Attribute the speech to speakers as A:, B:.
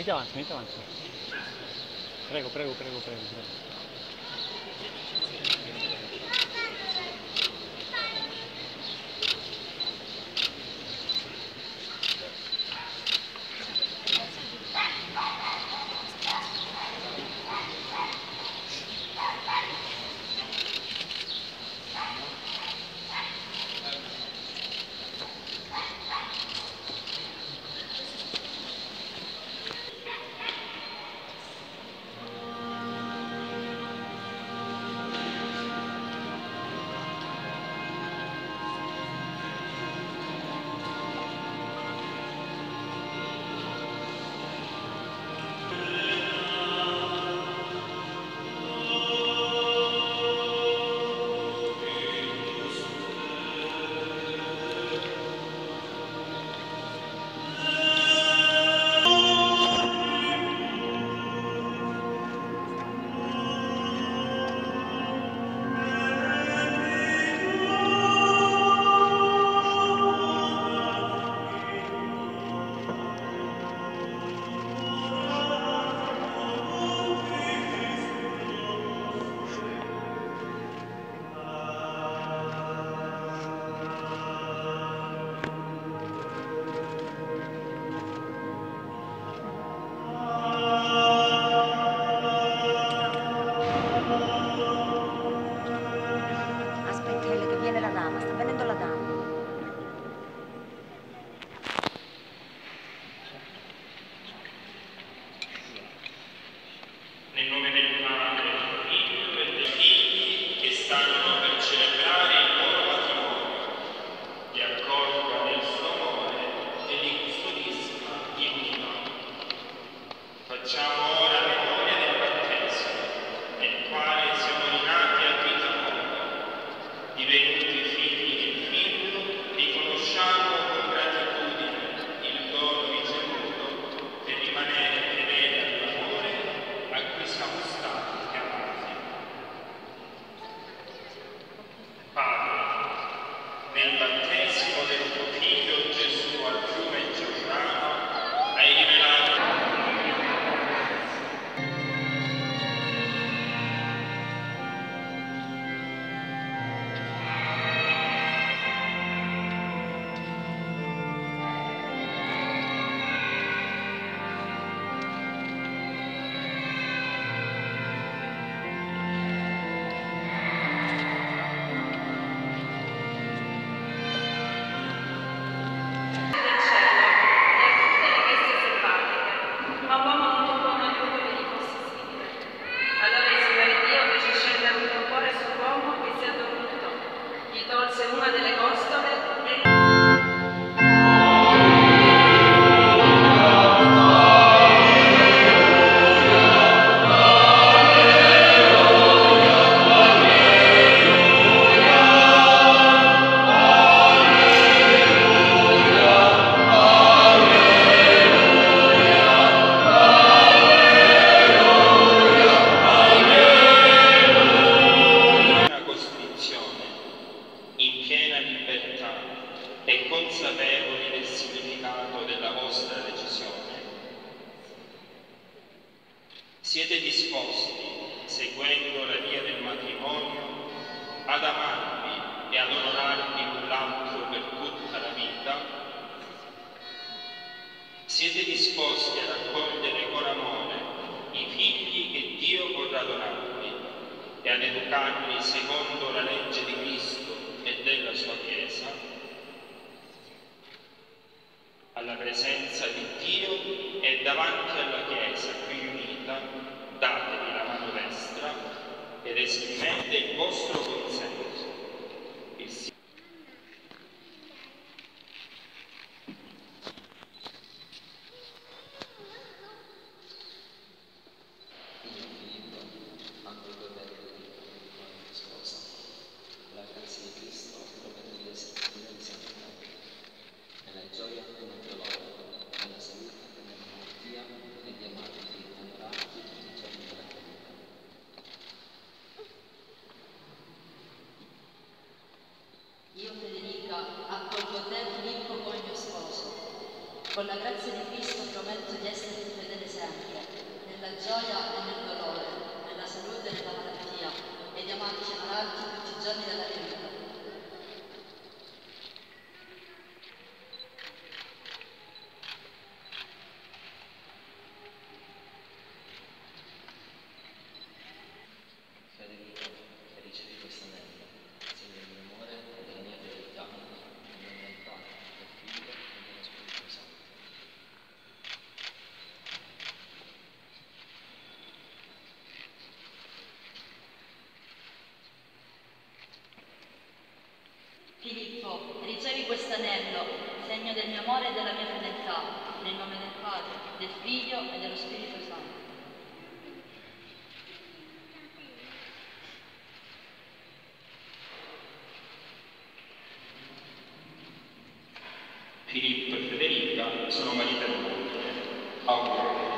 A: 진짜 많죠,
B: 진짜 많죠. 그래고, 그래고, 그래고, 그래고, 그래고. ad amarvi e ad onorarvi l'un per tutta la vita? Siete disposti ad accogliere con amore i figli che Dio vorrà donarvi e ad educarli secondo la legge di Cristo e della sua Chiesa? Alla presenza di Dio e davanti alla Chiesa qui unita, datevi la mano destra ed esprimete il vostro
C: consiglio.
D: Con la grazia di Cristo prometto di esserti fedele sempre, nella gioia e nel dolore, nella salute e nella malattia, e di amarti e tutti i giorni della mia vita.
C: Federico, ricevi questo anello, segno del mio amore e della mia fedeltà, nel nome del Padre, del Figlio e dello Spirito Santo.
D: Filippo, ricevi questo anello, segno del mio amore e della mia fedeltà, nel nome del Padre, del Figlio e dello Spirito Santo.
B: Filippo e Federica sono marito e moglie. Auguro